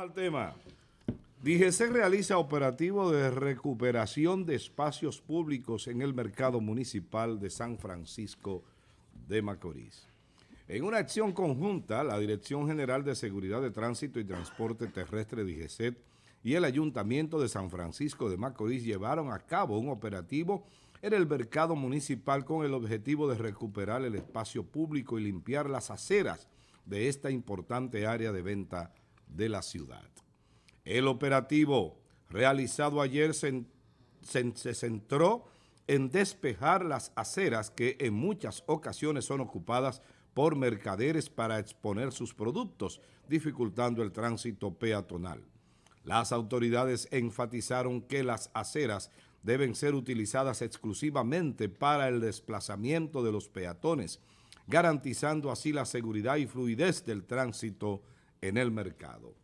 al tema. DGC realiza operativo de recuperación de espacios públicos en el mercado municipal de San Francisco de Macorís. En una acción conjunta, la Dirección General de Seguridad de Tránsito y Transporte Terrestre DGC y el Ayuntamiento de San Francisco de Macorís llevaron a cabo un operativo en el mercado municipal con el objetivo de recuperar el espacio público y limpiar las aceras de esta importante área de venta de la ciudad. El operativo realizado ayer se, se, centró en despejar las aceras que en muchas ocasiones son ocupadas por mercaderes para exponer sus productos, dificultando el tránsito peatonal. Las autoridades enfatizaron que las aceras deben ser utilizadas exclusivamente para el desplazamiento de los peatones, garantizando así la seguridad y fluidez del tránsito en el mercado.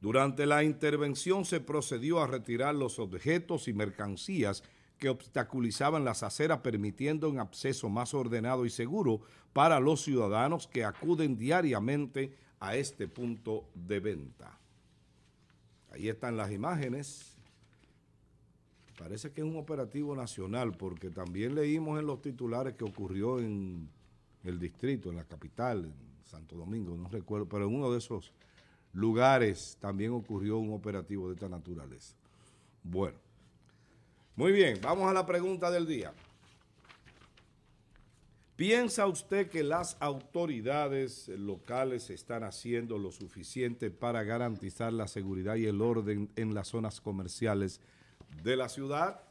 Durante la intervención se procedió a retirar los objetos y mercancías que obstaculizaban las aceras permitiendo un acceso más ordenado y seguro para los ciudadanos que acuden diariamente a este punto de venta. Ahí están las imágenes. Parece que es un operativo nacional porque también leímos en los titulares que ocurrió en el distrito, en la capital, Santo Domingo, no recuerdo, pero en uno de esos lugares también ocurrió un operativo de esta naturaleza. Bueno, muy bien, vamos a la pregunta del día. ¿Piensa usted que las autoridades locales están haciendo lo suficiente para garantizar la seguridad y el orden en las zonas comerciales de la ciudad?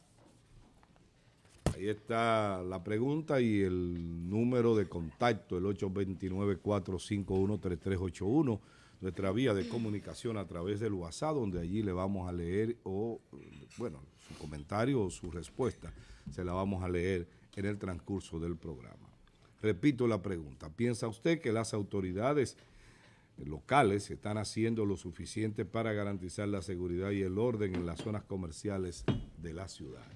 Ahí está la pregunta y el número de contacto, el 829-451-3381 nuestra vía de comunicación a través del WhatsApp, donde allí le vamos a leer o, bueno, su comentario o su respuesta se la vamos a leer en el transcurso del programa. Repito la pregunta, ¿piensa usted que las autoridades locales están haciendo lo suficiente para garantizar la seguridad y el orden en las zonas comerciales de la ciudad?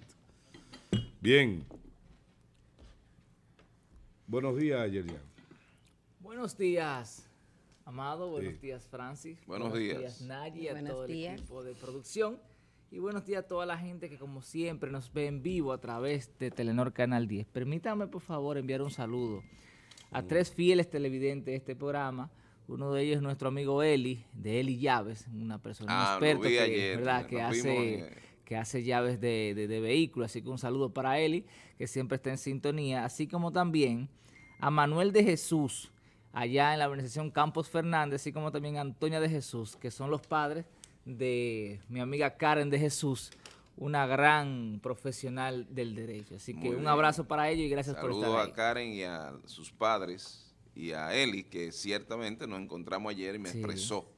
Bien. Buenos días, Yerian. Buenos días. Amado, buenos días Francis. Buenos, días. Nadia, a todo el equipo de producción. Y buenos días a toda la gente que como siempre nos ve en vivo a través de Telenor Canal 10. Permítame por favor enviar un saludo a mm. tres fieles televidentes de este programa. Uno de ellos es nuestro amigo Eli, de Eli Llaves, una persona ah, experta que, ¿verdad? que hace que hace llaves de, de, de vehículos. Así que un saludo para Eli, que siempre está en sintonía. Así como también a Manuel de Jesús, allá en la organización Campos Fernández, así como también Antonia de Jesús, que son los padres de mi amiga Karen de Jesús, una gran profesional del derecho. Así que un abrazo para ellos y gracias por estar ahí. a Karen y a sus padres y a Eli, que ciertamente nos encontramos ayer y me expresó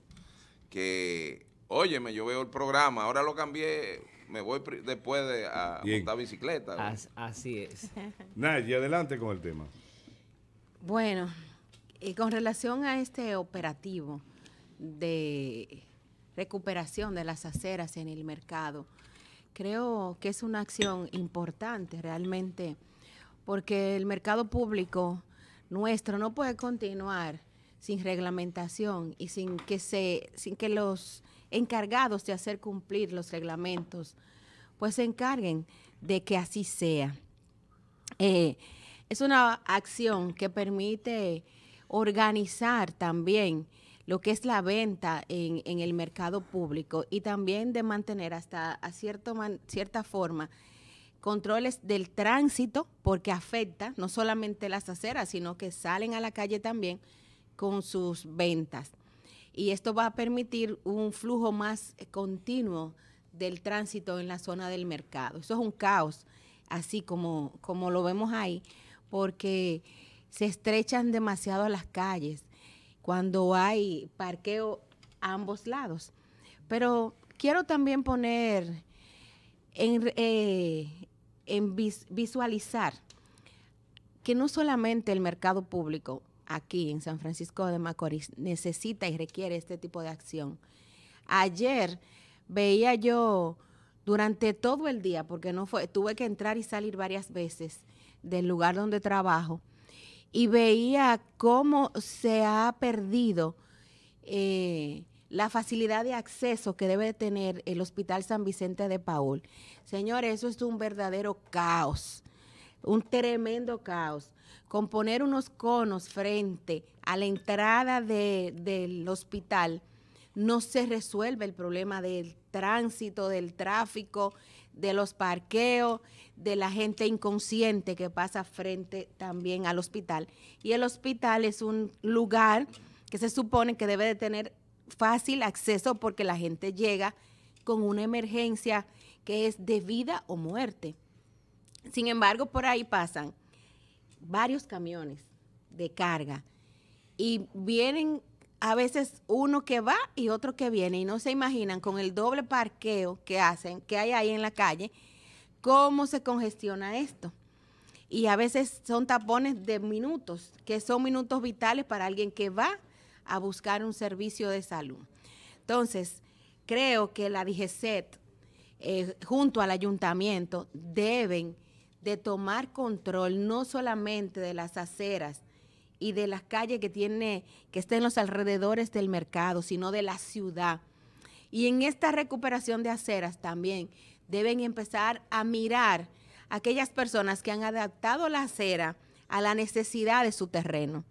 que, óyeme, yo veo el programa, ahora lo cambié, me voy después de a montar bicicleta. así es. Nadie, adelante con el tema. Bueno, y con relación a este operativo de recuperación de las aceras en el mercado, creo que es una acción importante realmente, porque el mercado público nuestro no puede continuar sin reglamentación y sin que se, sin que los encargados de hacer cumplir los reglamentos, pues se encarguen de que así sea. Eh, es una acción que permite organizar también lo que es la venta en, el mercado público y también de mantener hasta a cierta forma controles del tránsito porque afecta no solamente las aceras, sino que salen a la calle también con sus ventas. Y esto va a permitir un flujo más continuo del tránsito en la zona del mercado. Eso es un caos, así como, como lo vemos ahí, porque se estrechan demasiado las calles cuando hay parqueo a ambos lados. Pero quiero también poner en, eh, en visualizar que no solamente el mercado público aquí en San Francisco de Macorís necesita y requiere este tipo de acción. Ayer veía yo durante todo el día, porque no fue, tuve que entrar y salir varias veces del lugar donde trabajo, y veía cómo se ha perdido eh, la facilidad de acceso que debe tener el Hospital San Vicente de Paul. Señores, eso es un verdadero caos, un tremendo caos. Con poner unos conos frente a la entrada del hospital, no se resuelve el problema del tránsito, del tráfico, de los parqueos, de la gente inconsciente que pasa frente también al hospital. Y el hospital es un lugar que se supone que debe de tener fácil acceso porque la gente llega con una emergencia que es de vida o muerte. Sin embargo, por ahí pasan varios camiones de carga y vienen a veces uno que va y otro que viene y no se imaginan con el doble parqueo que hacen, que hay ahí en la calle, cómo se congestiona esto. Y a veces son tapones de minutos, que son minutos vitales para alguien que va a buscar un servicio de salud. Entonces, creo que la DGCET, eh, junto al ayuntamiento, deben de tomar control no solamente de las aceras, y de las calles que tiene, que estén en los alrededores del mercado, sino de la ciudad. Y en esta recuperación de aceras también deben empezar a mirar aquellas personas que han adaptado la acera a la necesidad de su terreno.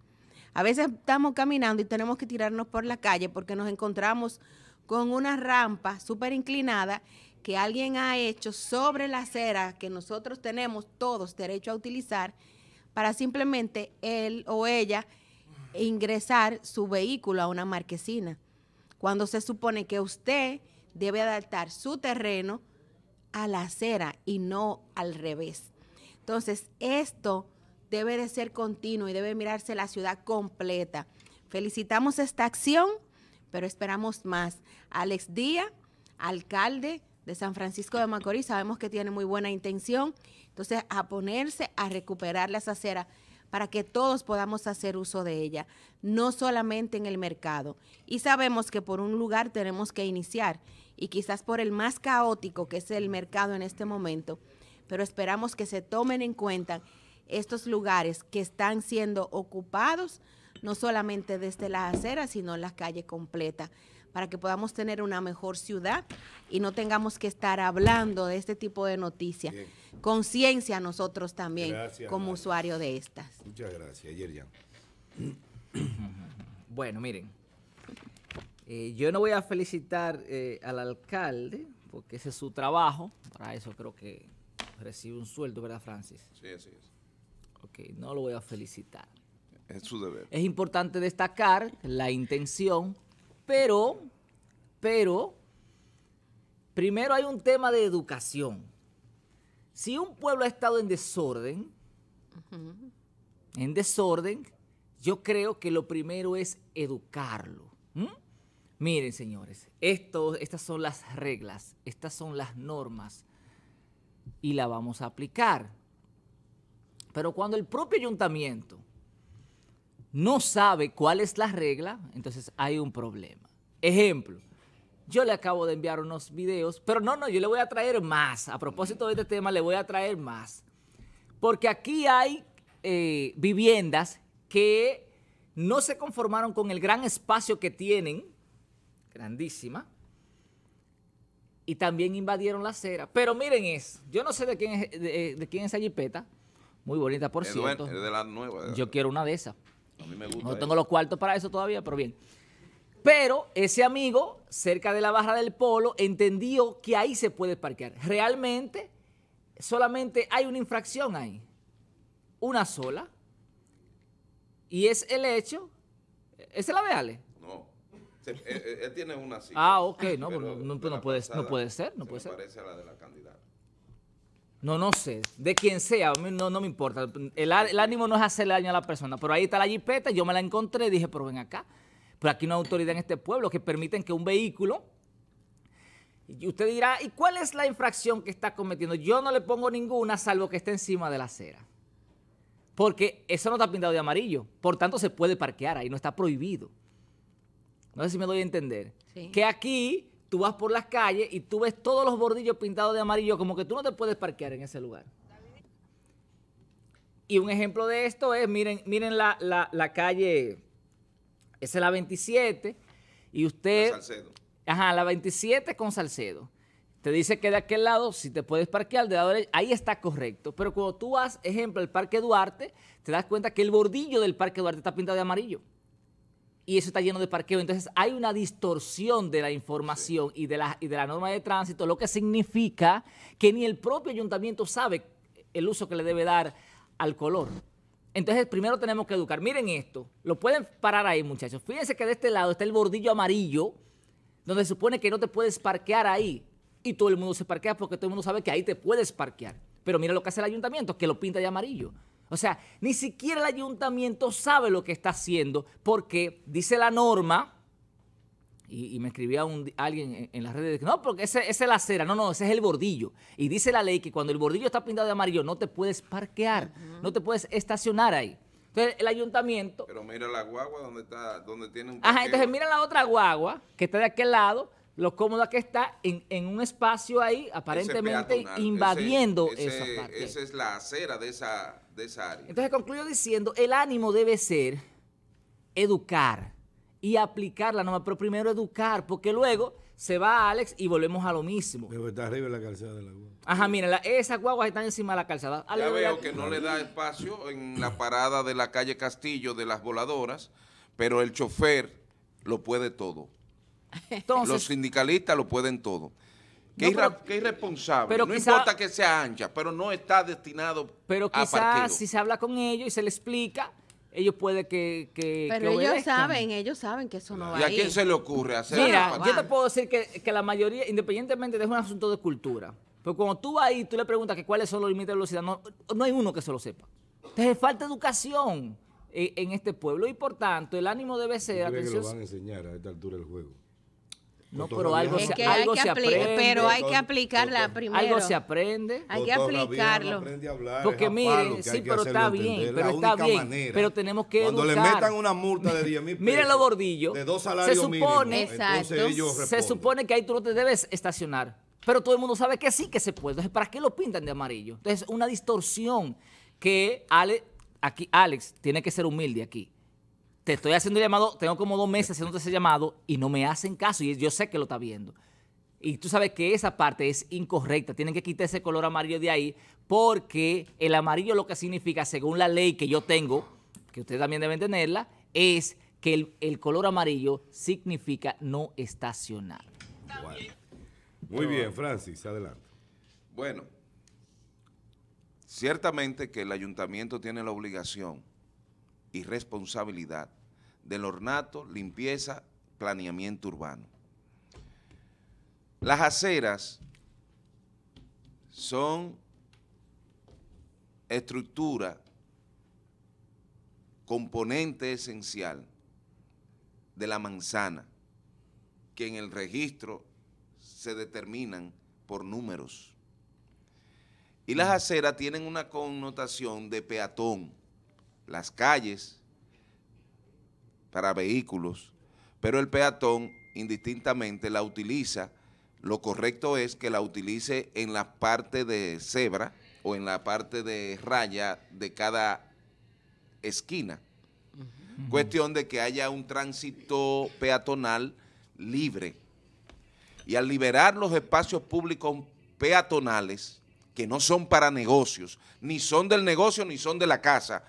A veces estamos caminando y tenemos que tirarnos por la calle porque nos encontramos con una rampa súper inclinada que alguien ha hecho sobre la acera que nosotros tenemos todos derecho a utilizar para simplemente él o ella ingresar su vehículo a una marquesina, cuando se supone que usted debe adaptar su terreno a la acera y no al revés. Entonces, esto debe de ser continuo y debe mirarse la ciudad completa. Felicitamos esta acción, pero esperamos más. Alex Díaz, alcalde de San Francisco de Macorís, sabemos que tiene muy buena intención entonces, a ponerse a recuperar las aceras para que todos podamos hacer uso de ella, no solamente en el mercado. Y sabemos que por un lugar tenemos que iniciar, y quizás por el más caótico que es el mercado en este momento, pero esperamos que se tomen en cuenta estos lugares que están siendo ocupados, no solamente desde las aceras, sino en las calles completas para que podamos tener una mejor ciudad y no tengamos que estar hablando de este tipo de noticias. Conciencia nosotros también como usuarios de estas. Muchas gracias. Ayer ya. Bueno, miren, eh, yo no voy a felicitar eh, al alcalde porque ese es su trabajo. Para eso creo que recibe un sueldo, ¿verdad, Francis? Sí, así es. Ok, no lo voy a felicitar. Es su deber. Es importante destacar la intención pero, pero, primero hay un tema de educación. Si un pueblo ha estado en desorden, en desorden, yo creo que lo primero es educarlo. Miren, señores, esto, estas son las reglas, estas son las normas y la vamos a aplicar. Pero cuando el propio ayuntamiento no sabe cuál es la regla, entonces hay un problema. Ejemplo, yo le acabo de enviar unos videos, pero no, no, yo le voy a traer más. A propósito de este tema, le voy a traer más. Porque aquí hay eh, viviendas que no se conformaron con el gran espacio que tienen, grandísima, y también invadieron la acera. Pero miren eso, yo no sé de quién es, de, quién es esa jipeta, muy bonita por cierto. Es de la nueva. Yo quiero una de esas. No tengo los cuartos para eso todavía, pero bien. Pero ese amigo, cerca de la barra del polo, entendió que ahí se puede parquear. Realmente, solamente hay una infracción ahí. Una sola. Y es el hecho. ¿Esa es la de No. Él, tiene una así. Ah, ok. No, no, no, puede, no puede ser. No puede ser. parece a la de la candidata. No, no sé. De quien sea, no, no me importa. El, ánimo no es hacerle daño a la persona. Pero ahí está la jipeta, yo me la encontré y dije, pero ven acá. Pero aquí no hay autoridad en este pueblo que permiten que un vehículo... Y usted dirá, ¿y cuál es la infracción que está cometiendo? Yo no le pongo ninguna salvo que esté encima de la acera. Porque eso no está pintado de amarillo. Por tanto, se puede parquear ahí, no está prohibido. No sé si me doy a entender. Que aquí tú vas por las calles y tú ves todos los bordillos pintados de amarillo, como que tú no te puedes parquear en ese lugar. Y un ejemplo de esto es, miren, miren la, calle, esa es la 27, y usted... Salcedo. Ajá, la 27 con Salcedo. Te dice que de aquel lado, si te puedes parquear, de lado derecho, ahí está correcto. Pero cuando tú vas, ejemplo, el Parque Duarte, te das cuenta que el bordillo del Parque Duarte está pintado de amarillo. Y eso está lleno de parqueo. Entonces hay una distorsión de la información y, de la, y de la norma de tránsito, lo que significa que ni el propio ayuntamiento sabe el uso que le debe dar al color. Entonces, primero tenemos que educar. Miren esto, lo pueden parar ahí, muchachos. Fíjense que de este lado está el bordillo amarillo, donde se supone que no te puedes parquear ahí. Y todo el mundo se parquea porque todo el mundo sabe que ahí te puedes parquear. Pero mira lo que hace el ayuntamiento, que lo pinta de amarillo. O sea, ni siquiera el ayuntamiento sabe lo que está haciendo porque dice la norma, y, me escribía un, alguien en, las redes, no, porque ese, esa es la acera, no, no, ese es el bordillo. Y dice la ley que cuando el bordillo está pintado de amarillo no te puedes parquear, no te puedes estacionar ahí. Entonces el ayuntamiento... Pero mira la guagua donde, está, donde tiene un... Ajá, entonces mira la otra guagua que está de aquel lado, lo cómoda que está en, un espacio ahí, aparentemente invadiendo esa parte. Esa es la acera de esa, de esa área. Entonces concluyo diciendo, el ánimo debe ser educar y aplicar la norma, pero primero educar, porque luego se va Alex y volvemos a lo mismo. Pero está arriba la calzada de la guagua. Ajá, mira, esas guaguas están encima de la calzada. Ya veo que no le da espacio en la parada de la calle Castillo de las voladoras, pero el chofer lo puede todo. Los sindicalistas lo pueden todo. Qué, irresponsable. Pero no importa que sea ancha, pero no está destinado pero a quizás si se habla con ellos y se le explica, ellos pueden que, que Pero ellos saben, ellos saben que eso no va a ir. ¿Y a quién se le ocurre hacer Mira, yo te puedo decir que, que, la mayoría, independientemente de es un asunto de cultura, pero cuando tú vas ahí, tú le preguntas que cuáles son los límites de velocidad, no, no hay uno que se lo sepa. Entonces falta educación en, en este pueblo y por tanto el ánimo debe ser... que lo van a enseñar a esta altura del juego? No, pero algo, se, algo se aprende. Pero hay que aplicarla primero. Algo se aprende. Hay que aplicarlo. Porque miren, sí, pero está bien, pero está bien. pero tenemos que Cuando le metan una multa de 10 mil pesos. miren los bordillos. De dos salarios se supone, mínimos, se supone que ahí tú no te debes estacionar. Pero todo el mundo sabe que sí que se puede. Entonces, ¿para qué lo pintan de amarillo? Entonces, una distorsión que Alex, aquí, Alex tiene que ser humilde aquí te estoy haciendo llamado, tengo como dos meses haciendo ese llamado y no me hacen caso y yo sé que lo está viendo. Y tú sabes que esa parte es incorrecta, tienen que quitar ese color amarillo de ahí porque el amarillo lo que significa, según la ley que yo tengo, que ustedes también deben tenerla, es que el, el color amarillo significa no estacionar. Muy bien, Francis, adelante. Bueno, ciertamente que el ayuntamiento tiene la obligación y responsabilidad del ornato, limpieza, planeamiento urbano. Las aceras son estructura, componente esencial de la manzana, que en el registro se determinan por números. Y las aceras tienen una connotación de peatón, las calles para vehículos, pero el peatón indistintamente la utiliza, lo correcto es que la utilice en la parte de cebra o en la parte de raya de cada esquina. Cuestión de que haya un tránsito peatonal libre. Y al liberar los espacios públicos peatonales, que no son para negocios, ni son del negocio ni son de la casa,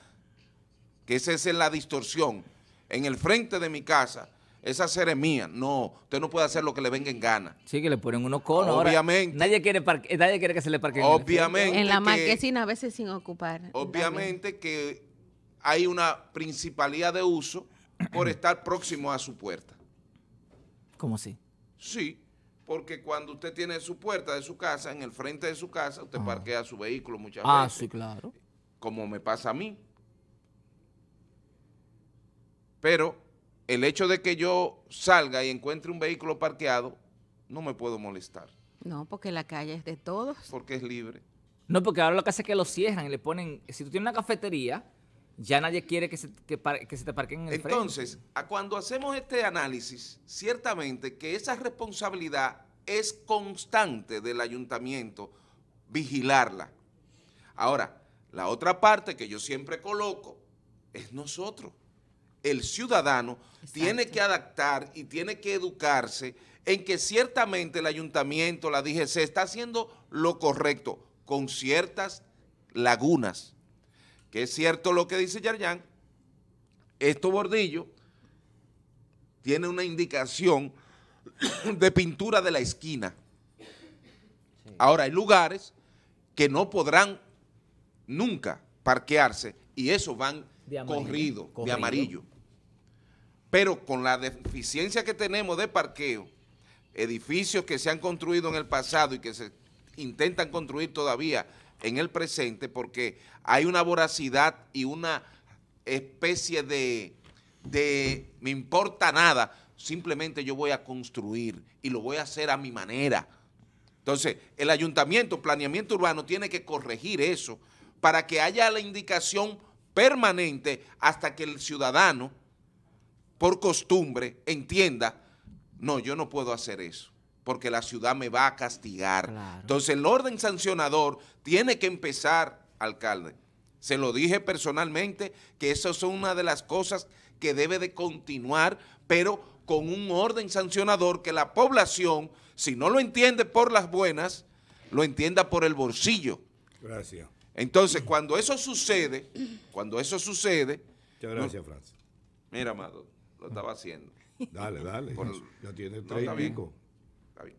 que esa es la distorsión. En el frente de mi casa, esa es mía. No, usted no puede hacer lo que le venga en gana. Sí, que le ponen unos conos. Obviamente. nadie, quiere nadie quiere que se le parque. Obviamente. En, la marquesina a veces sin ocupar. Obviamente que hay una principalidad de uso por estar próximo a su puerta. ¿Cómo así? Sí, porque cuando usted tiene su puerta de su casa, en el frente de su casa, usted ah. parquea su vehículo muchas ah, veces. Ah, sí, claro. Como me pasa a mí. Pero el hecho de que yo salga y encuentre un vehículo parqueado, no me puedo molestar. No, porque la calle es de todos. Porque es libre. No, porque ahora lo que hace es que lo cierran y le ponen, si tú tienes una cafetería, ya nadie quiere que se, que, se te parquen en el Entonces, a cuando hacemos este análisis, ciertamente que esa responsabilidad es constante del ayuntamiento, vigilarla. Ahora, la otra parte que yo siempre coloco es nosotros el ciudadano tiene que adaptar y tiene que educarse en que ciertamente el ayuntamiento, la DGC, está haciendo lo correcto con ciertas lagunas. Que es cierto lo que dice Yarjan, esto bordillo tiene una indicación de pintura de la esquina. Ahora hay lugares que no podrán nunca parquearse y eso van de corrido, de amarillo. Pero con la deficiencia que tenemos de parqueo, edificios que se han construido en el pasado y que se intentan construir todavía en el presente, porque hay una voracidad y una especie de, me importa nada, simplemente yo voy a construir y lo voy a hacer a mi manera. Entonces, el ayuntamiento, planeamiento urbano, tiene que corregir eso para que haya la indicación permanente hasta que el ciudadano, por costumbre, entienda, no, yo no puedo hacer eso, porque la ciudad me va a castigar. Entonces, el orden sancionador tiene que empezar, alcalde. Se lo dije personalmente, que eso es una de las cosas que debe de continuar, pero con un orden sancionador que la población, si no lo entiende por las buenas, lo entienda por el bolsillo. Gracias. Entonces, cuando eso sucede, cuando eso sucede... Muchas gracias, Francis. Mira, Amado, lo estaba haciendo. Dale, dale. ya tiene tres y pico. Está bien.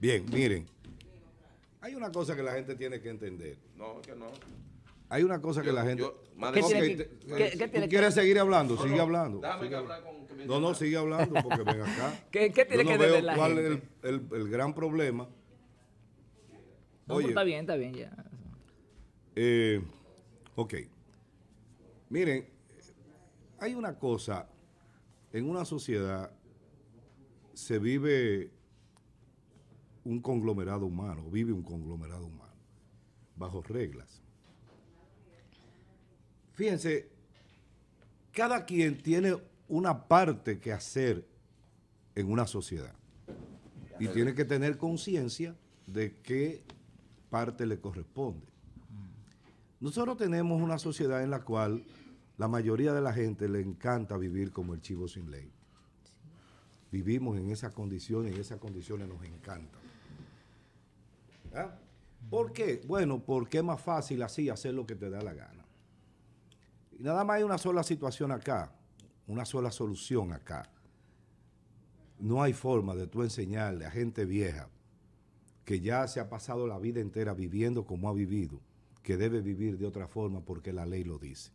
Bien, miren. Hay una cosa que la gente tiene que entender. No, que no. Hay una cosa que la gente... ¿Qué, quieres seguir hablando? sigue hablando. Dame hablar con... No, no, sigue hablando porque ven acá. ¿Qué, tiene que ver la cuál es el, el, gran problema. No, Oye, está bien, está bien ya. Eh, ok. Miren, hay una cosa, en una sociedad se vive un conglomerado humano, vive un conglomerado humano, bajo reglas. Fíjense, cada quien tiene una parte que hacer en una sociedad y tiene que tener conciencia de qué parte le corresponde. Nosotros tenemos una sociedad en la cual la mayoría de la gente le encanta vivir como el chivo sin ley. Vivimos en esas condiciones y esas condiciones nos encantan. ¿Ah? ¿Por qué? Bueno, porque es más fácil así hacer lo que te da la gana. Y nada más hay una sola situación acá, una sola solución acá. No hay forma de tú enseñarle a gente vieja que ya se ha pasado la vida entera viviendo como ha vivido, que debe vivir de otra forma porque la ley lo dice.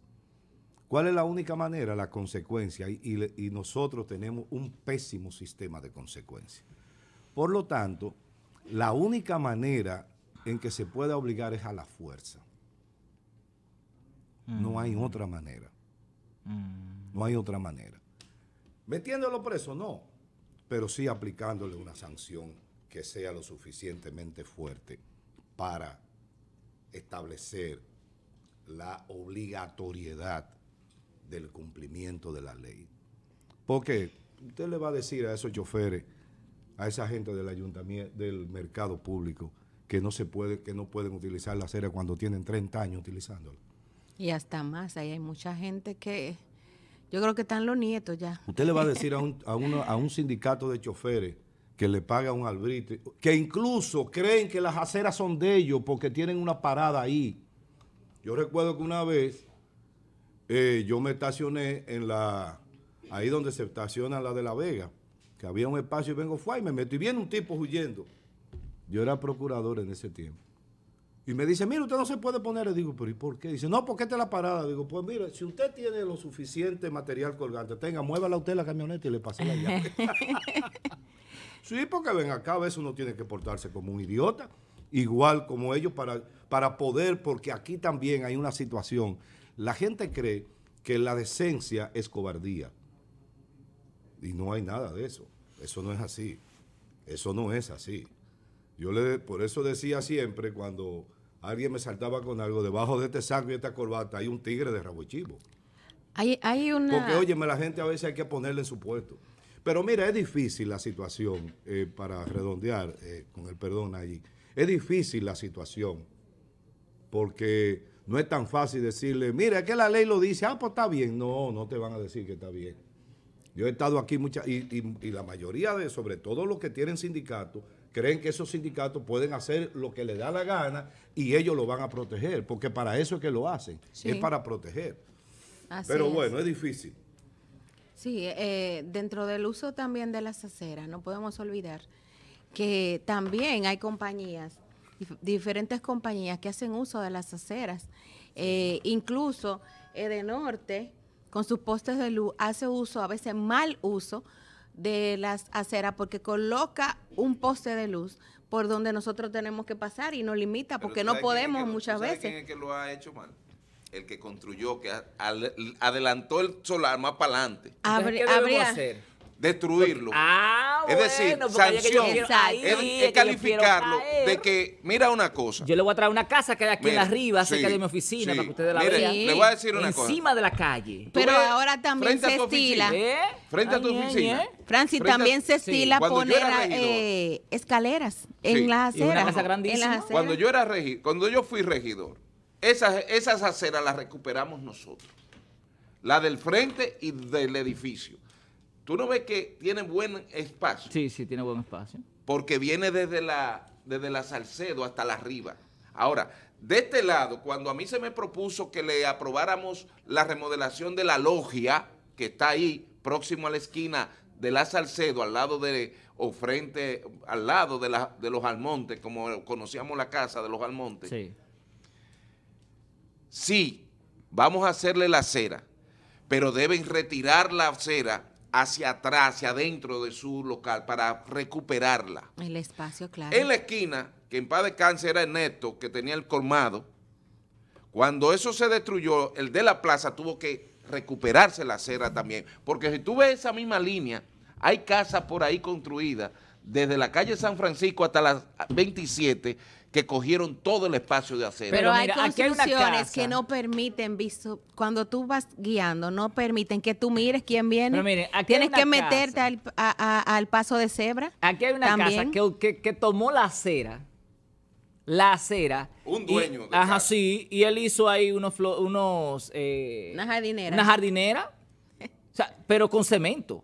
¿Cuál es la única manera? La consecuencia. Y, nosotros tenemos un pésimo sistema de consecuencias. Por lo tanto, la única manera en que se puede obligar es a la fuerza. No hay mm. otra manera. Mm. No hay otra manera. Metiéndolo preso, no. Pero sí aplicándole una sanción que sea lo suficientemente fuerte para establecer la obligatoriedad del cumplimiento de la ley. Porque usted le va a decir a esos choferes, a esa gente del ayuntamiento, del mercado público, que no se puede, que no pueden utilizar la acera cuando tienen 30 años utilizándola. Y hasta más, ahí hay mucha gente que, yo creo que están los nietos ya. Usted le va a decir a un, a, a un sindicato de choferes que le paga un albrite, que incluso creen que las aceras son de ellos porque tienen una parada ahí. Yo recuerdo que una vez eh, yo me estacioné en la, ahí donde se estaciona la de La Vega, que había un espacio y vengo, fue y me meto y viene un tipo huyendo. Yo era procurador en ese tiempo. Y me dice, mira, usted no se puede poner. Le digo, pero ¿y por qué? Dice, no, porque esta es la parada. Digo, pues mira, si usted tiene lo suficiente material colgante, tenga, muévala usted la camioneta y le pase la llave. Sí, porque ven acá, a veces uno tiene que portarse como un idiota, igual como ellos, para, para poder, porque aquí también hay una situación. La gente cree que la decencia es cobardía. Y no hay nada de eso. Eso no es así. Eso no es así. Yo le, por eso decía siempre cuando alguien me saltaba con algo, debajo de este saco y esta corbata hay un tigre de rabo chivo. Hay, hay una... Porque, óyeme, la gente a veces hay que ponerle en su puesto. Pero mira, es difícil la situación, eh, para redondear, eh, con el perdón allí, es difícil la situación, porque no es tan fácil decirle, mira, es que la ley lo dice, ah, pues está bien. No, no te van a decir que está bien. Yo he estado aquí muchas, y, y- y la mayoría de, sobre todo los que tienen sindicatos, creen que esos sindicatos pueden hacer lo que les da la gana y ellos lo van a proteger, porque para eso es que lo hacen, Sí. es para proteger. Así Pero es. bueno, es difícil. Sí, eh, dentro del uso también de las aceras, no podemos olvidar que también hay compañías, dif- diferentes compañías que hacen uso de las aceras. Eh, incluso Edenorte, con sus postes de luz, hace uso, a veces mal uso, de las aceras porque coloca un poste de luz por donde nosotros tenemos que pasar y nos limita porque ¿tú no sabes quién es podemos que- tú muchas sabes veces. quién es que lo ha hecho mal? El que construyó, que adelantó el solar más para adelante. Habría- ¿qué debemos habría- hacer? Destruirlo. Ah, Es decir, bueno, porque ya que yo sanción. es, es calificarlo de que, mira una cosa. Yo le voy a traer una casa que hay aquí Mira, en la arriba, cerca de mi oficina, sí. para que ustedes la Mire, vean. Sí. le voy a decir una cosa. Encima de la calle. Pero ves ahora también frente a se tu oficina, estila. ¿Eh? Frente a tu Ay, oficina. ¿eh? Francis, Frente a- también se estila poner regidor. eh, escaleras en Sí. las aceras. en las aceras. Cuando yo era regidor, cuando yo fui regidor, esas, esas aceras las recuperamos nosotros. La del frente y del edificio. Tú no ves que tiene buen espacio, Sí, sí, tiene buen espacio. porque viene desde la, desde la Salcedo hasta la arriba. Ahora, de este lado, cuando a mí se me propuso que le aprobáramos la remodelación de la logia, que está ahí, próximo a la esquina de la Salcedo, al lado de, o frente, al lado de, la, de los Almontes, como conocíamos la casa de los Almontes, Sí. sí, vamos a hacerle la acera, pero deben retirar la acera hacia atrás, hacia adentro de su local para recuperarla. El espacio, claro. En la esquina, que en paz de cáncer era Ernesto, que tenía el colmado, cuando eso se destruyó, el de la plaza tuvo que recuperarse la acera también. Porque si tú ves esa misma línea, hay casas por ahí construidas, desde la calle San Francisco hasta las 27, que cogieron todo el espacio de acera. Pero, Pero hay mira, construcciones que no permiten, visto, cuando tú vas guiando, no permiten que tú mires quién viene. Pero aquí hay Tienes una que meterte casa. al, a- a- al paso de cebra. Aquí hay una También. casa que, que- que tomó la acera. La acera. Un y- dueño de ajá, casa. sí. Y él hizo ahí unos... unos eh, Una jardinera. Una jardinera. O sea, pero con cemento.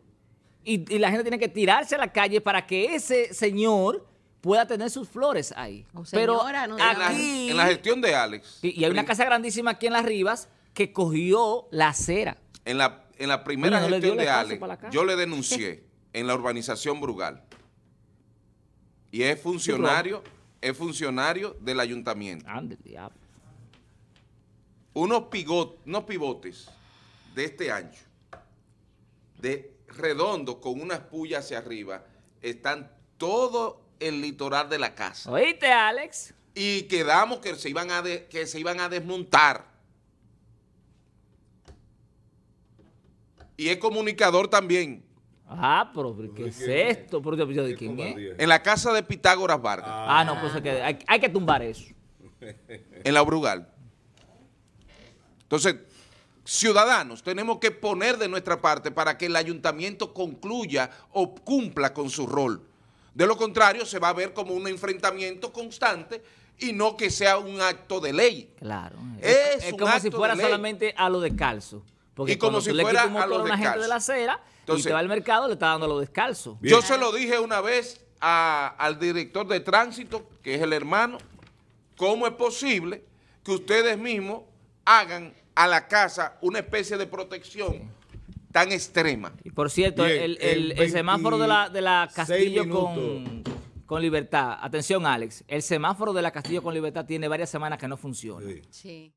Y, y la gente tiene que tirarse a la calle para que ese señor pueda tener sus flores ahí. O pero señora, no en, la, aquí... en la gestión de Alex, y, y hay una casa grandísima aquí en Las Rivas que cogió la acera. en la, en la primera Coño, ¿no le dio gestión de Alex, yo le denuncié en la urbanización Brugal. Y es funcionario, es funcionario del ayuntamiento. Ande, diablo. unos, pigot- unos pivotes de este ancho, de redondo con unas pullas hacia arriba, están todo el litoral de la casa. ¿Oíste, Alex? Y quedamos que se iban a, de- que se iban a desmontar. Y es comunicador también. Ah, pero ¿qué es esto? Pero yo- ¿de quién es? En la casa de Pitágoras Vargas, Ah, no, pues es que hay, hay que tumbar eso. en la Brugal. Entonces, ciudadanos, tenemos que poner de nuestra parte para que el ayuntamiento concluya o cumpla con su rol. De lo contrario, se va a ver como un enfrentamiento constante y no que sea un acto de ley. Claro. Es un como si fuera solamente a lo descalzo. Porque Y como si le fuera a lo una gente descalzo. de la acera y Entonces- te va al mercado, le está dando a lo descalzo. Bien. Yo se lo dije una vez a- al director de tránsito, que es el hermano, cómo es posible que ustedes mismos hagan a la casa una especie de protección tan extrema. Y por cierto, Bien, el, el el- el semáforo de la, de la 26 Castillo con, con Libertad, atención Alex, el semáforo de la Castillo con Libertad tiene varias semanas que no funciona. Sí. Sí.